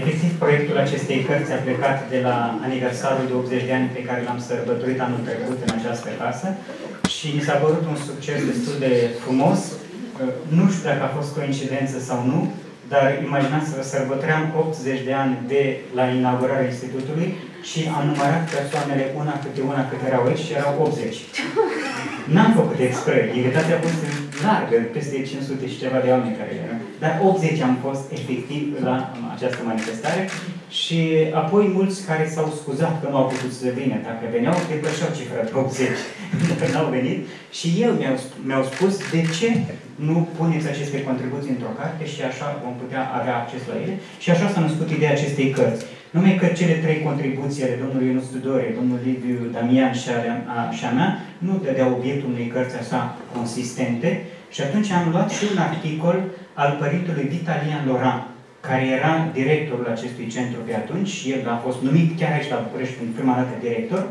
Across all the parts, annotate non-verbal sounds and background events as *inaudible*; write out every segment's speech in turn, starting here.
Efectiv, proiectul acestei cărți a plecat de la aniversarul de 80 de ani pe care l-am sărbătorit anul trecut în această casă și mi s-a părut un succes destul de frumos. Nu știu dacă a fost coincidență sau nu, dar imaginați-vă, sărbătoream 80 de ani de la inaugurarea institutului și am numărat persoanele una câte una câte erau aici și erau 80. N-am făcut expre, invitația a fost largă, peste 500 și ceva de oameni care erau. Dar 80 am fost efectiv la această manifestare și apoi mulți care s-au scuzat că nu au putut să vină. Dacă veneau, depășeau cifra de 80, dacă *laughs* n-au venit. Și eu mi-au mi spus de ce nu puneți aceste contribuții într-o carte și așa vom putea avea acces la ele. Și așa s-a născut ideea acestei cărți. Numai că cele trei contribuții ale domnului Ionus Tudore, domnul Liviu Damian și a, a, și a mea nu dădeau obiectul unei cărți așa consistente și atunci am luat și un articol al părintelui Vitalian Laurent, care era directorul acestui centru pe atunci și el a fost numit chiar aici la București în prima dată director,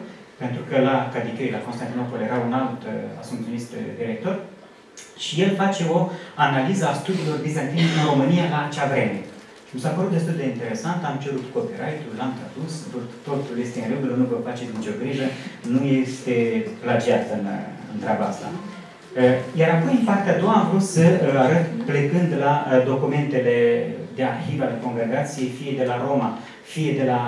pentru că la Cadichei, la Constantinopol, era un alt uh, asumționist director, și el face o analiză a studiilor bizantine în România la acea vreme. Mi s-a părut destul de interesant, am cerut copyright-ul, l-am tradus, totul este în regulă, nu vă faceți nicio grijă, nu este plagiat în, în treaba asta. Iar apoi, în partea a doua, am vrut să arăt, plecând de la documentele de arhivă ale congregației, fie de la Roma, fie de la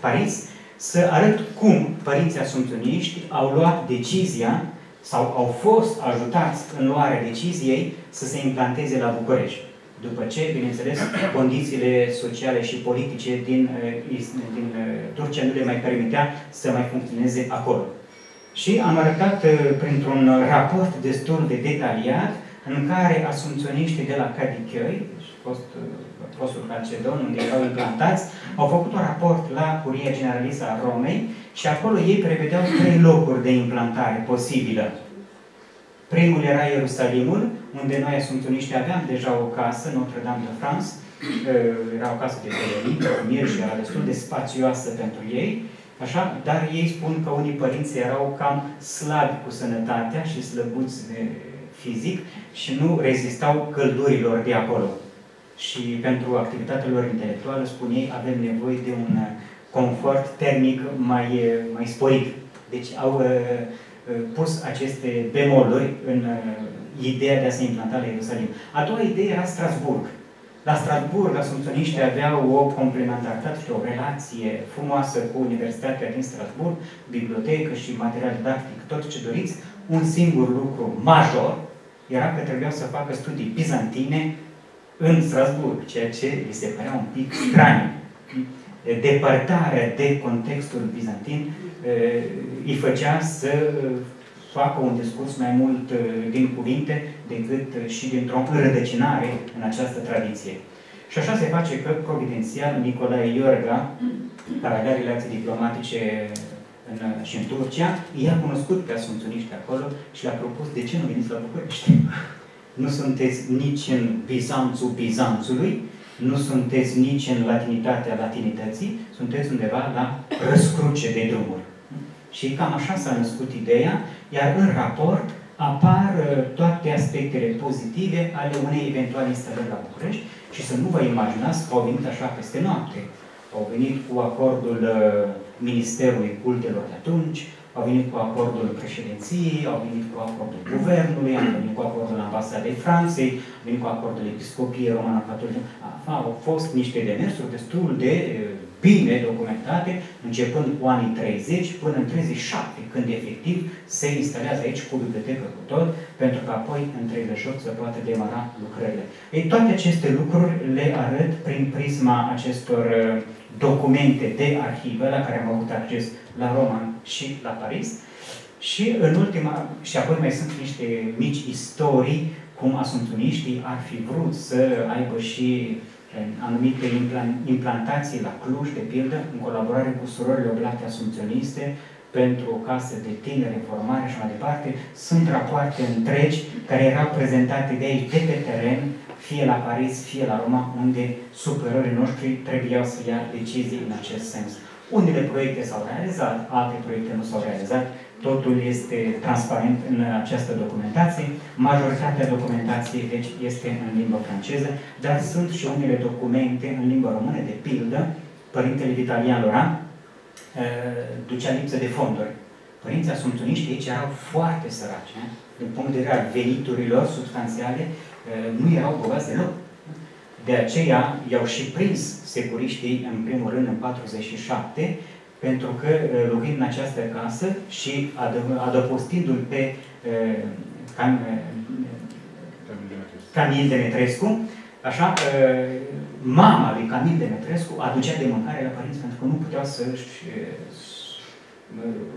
Paris, să arăt cum părinții asumționiști au luat decizia sau au fost ajutați în luarea deciziei să se implanteze la București. După ce, bineînțeles, condițiile sociale și politice din, eh, din eh, Turcia nu le mai permitea să mai funcționeze acolo. Și am arătat eh, printr-un raport destul de detaliat în care asumționiștii de la Cadichioi, deci fost, fostul Calcedon, unde erau implantați, au făcut un raport la Curia Generalisă a Romei și acolo ei prevedeau trei locuri de implantare posibilă. Primul era Ierusalimul, unde noi asumționiști aveam deja o casă, Notre-Dame de France, era o casă de perelit, mier și era destul de spațioasă pentru ei, așa, dar ei spun că unii părinți erau cam slabi cu sănătatea și slăbuți de fizic și nu rezistau căldurilor de acolo. Și pentru activitatea lor intelectuală, spun ei, avem nevoie de un confort termic mai, mai sporit. Deci au uh, pus aceste bemoluri în uh, ideea de a se implanta la Ierusalim. A doua idee era Strasburg. La Strasburg, asumționiștii aveau o complementaritate și o relație frumoasă cu Universitatea din Strasburg, bibliotecă și material didactic, tot ce doriți. Un singur lucru major era că trebuiau să facă studii bizantine în Strasburg, ceea ce li se părea un pic straniu. Depărtarea de contextul bizantin îi făcea să facă un discurs mai mult din cuvinte decât și dintr-o înrădăcinare în această tradiție. Și așa se face că, providențial, Nicolae Iorga, care avea relații diplomatice în, și în Turcia, i-a cunoscut pe asumționiști acolo și le-a propus de ce nu veniți la București. *laughs* Nu sunteți nici în Bizanțul Bizanțului, nu sunteți nici în latinitatea latinității, sunteți undeva la răscruce de drumuri. Și cam așa s-a născut ideea, iar în raport apar uh, toate aspectele pozitive ale unei eventuale instalări la București și să nu vă imaginați că au venit așa peste noapte. Au venit cu acordul uh, Ministerului Cultelor de atunci, au venit cu acordul președinției, au venit cu acordul guvernului, au venit cu acordul ambasadei Franței, au venit cu acordul episcopiei română catolică. Au fost niște demersuri destul de bine documentate, începând cu anii 30 până în 37, când efectiv se instalează aici cu bibliotecă cu tot, pentru că apoi în 38 să poată demara lucrările. Ei, toate aceste lucruri le arăt prin prisma acestor documente de arhivă la care am avut acces la Roma și la Paris. Și în ultima, și apoi mai sunt niște mici istorii cum asuntuniștii ar fi vrut să aibă și anumite implantații la Cluj, de pildă, în colaborare cu surorile oblate asumpționiste, pentru o casă de tineri, informare și mai departe, sunt rapoarte întregi care erau prezentate de aici, de pe teren, fie la Paris, fie la Roma, unde superiorii noștri trebuiau să ia decizii în acest sens. Unele proiecte s-au realizat, alte proiecte nu s-au realizat. Totul este transparent în această documentație. Majoritatea documentației deci, este în limba franceză, dar sunt și unele documente în limba română, de pildă, Părintele Vitalian Loran ducea lipsă de fonduri. Părinții asumționiști aici erau foarte săraci. Ne? Din punct de vedere al veniturilor substanțiale, nu erau bogați deloc. De aceea i-au și prins securiștii, în primul rând, în 47, pentru că locuind în această casă și adăpostindu-l pe Cam, Camil Demetrescu, așa, mama lui Camil Demetrescu aducea de mâncare la părinți pentru că nu puteau să-și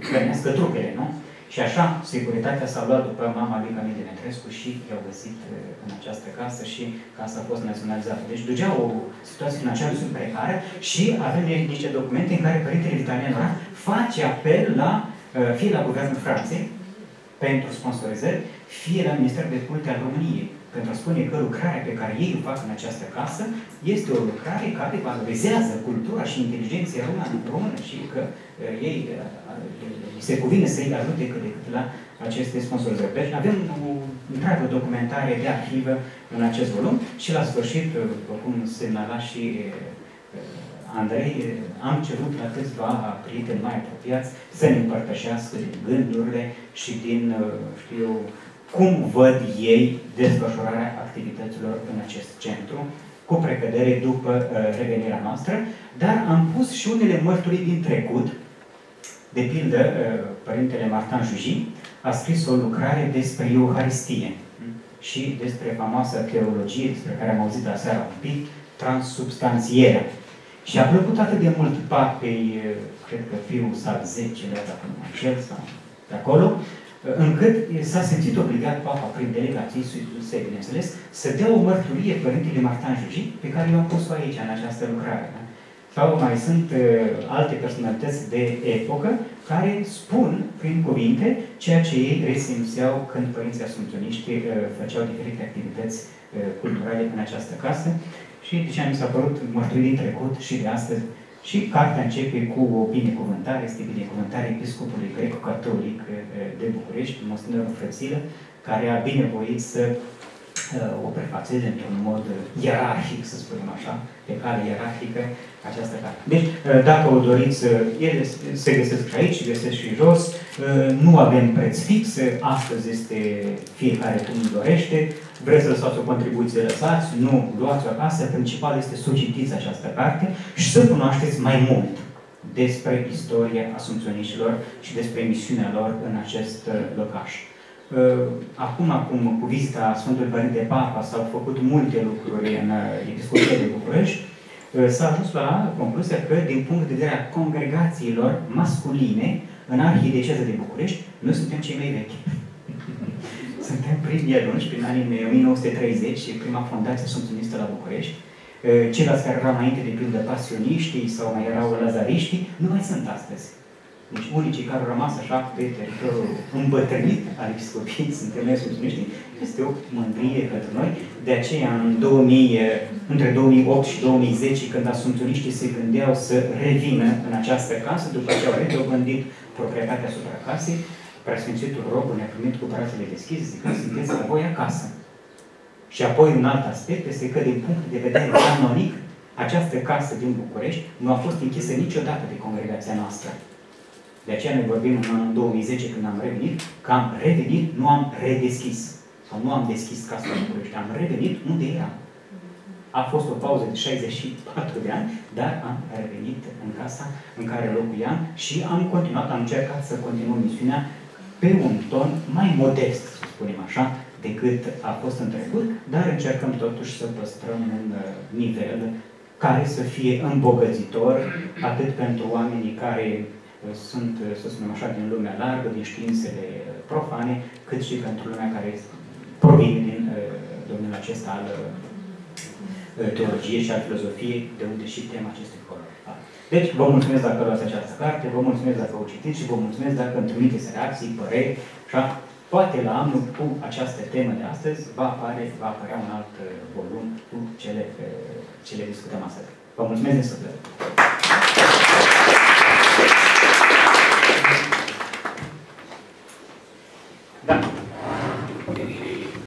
hrănească trupele, nu? Și așa, securitatea s-a luat după mama lui Camil Demetrescu și i-au găsit în această casă și casa a fost naționalizată. Deci ducea o situație financiară super precară și avem niște documente în care Părintele Vitalian Ora face apel la, fie la Guvernul Franței, pentru sponsorizări, fie la Ministerul de Culte al României, pentru a spune că lucrarea pe care ei o fac în această casă este o lucrare care valorizează cultura și inteligența română și că uh, ei uh, se cuvine să îi ajute cât de cât la aceste sponsorizări. Deci avem o întreagă documentare de arhivă în acest volum și la sfârșit, după cum semnala și Andrei, am cerut la câțiva prieteni mai apropiați să ne împărtășească din gândurile și din, știu eu, cum văd ei desfășurarea activităților în acest centru, cu precădere după uh, revenirea noastră, dar am pus și unele mărturii din trecut. De pildă, uh, Părintele Martin Juji a scris o lucrare despre Euharistie și despre famoasa teologie, despre care am auzit aseară un pic, transubstanțierea. Și a plăcut atât de mult papei, uh, cred că fiul al 10-lea, dacă nu mă înșel, sau de acolo, încât s-a simțit obligat Papa, prin delegații suse, bineînțeles, să dea o mărturie Părintele Martin Juji, pe care eu am pus-o aici, în această lucrare. Da? Sau mai sunt uh, alte personalități de epocă care spun prin cuvinte ceea ce ei resimțeau când părinții asuncioniști uh, făceau diferite activități uh, culturale în această casă. Și de ce mi s-a părut mărturii din trecut și de astăzi și cartea începe cu o binecuvântare, este binecuvântarea episcopului greco-catolic eh, de București, Monsinărul Frățilă, care a binevoit să eh, o prefațeze într-un mod ierarhic, să spunem așa, pe cale ierarhică, această carte. Deci, eh, dacă o doriți, ele se găsesc și aici, se găsesc și jos, nu avem preț fix, astăzi este fiecare cum dorește, Vreți să lăsați o contribuție, lăsați, nu, luați-o acasă, principal este să citiți această carte și să cunoașteți mai mult despre istoria asumționiștilor și despre misiunea lor în acest uh, locaș. Uh, acum, acum, cu vizita Sfântului Părinte Papa, s-au făcut multe lucruri în uh, Episcopia de București. S-a ajuns la concluzia că, din punct de vedere a congregațiilor masculine, în Arhideceza de București, noi suntem cei mai vechi *laughs* suntem primii atunci, prin anii 1930 și prima fundație Sfântunistă la București. Ceilalți care erau înainte, de pildă, pasioniștii sau mai erau lazariștii, nu mai sunt astăzi. Deci unicii care au rămas așa pe teritoriul îmbătrânit al episcopiei suntem noi Sfântuniști. Este o mândrie pentru noi. De aceea, în 2000, între 2008 și 2010, când asuntuniștii se gândeau să revină în această casă, după ce au redobândit proprietatea asupra casei, Preasfințitul Robul ne-a primit cu brațele deschise, zic că sunteți la voi acasă. Și apoi un alt aspect este că din punct de vedere canonic, această casă din București nu a fost închisă niciodată de congregația noastră. De aceea ne vorbim în anul 2010 când am revenit, că am revenit, nu am redeschis. Sau nu am deschis casa din București, am revenit unde eram. A fost o pauză de 64 de ani, dar am revenit în casa în care locuiam și am continuat, am încercat să continuăm misiunea pe un ton mai modest, să spunem așa, decât a fost în trecut, dar încercăm totuși să păstrăm un uh, nivel care să fie îmbogățitor, atât pentru oamenii care uh, sunt, uh, să spunem așa, din lumea largă, din științele profane, cât și pentru lumea care provine din domeniul acesta al teologiei și al filozofiei, de unde și tema acestui forum. Deci, vă mulțumesc dacă luați această carte, vă mulțumesc dacă o citiți și vă mulțumesc dacă îmi trimiteți reacții, păreri, așa. Poate la anul cu această temă de astăzi va, apare, va apărea un alt uh, volum cu cele, uh, cele discutăm astăzi. Vă mulțumesc de suflet!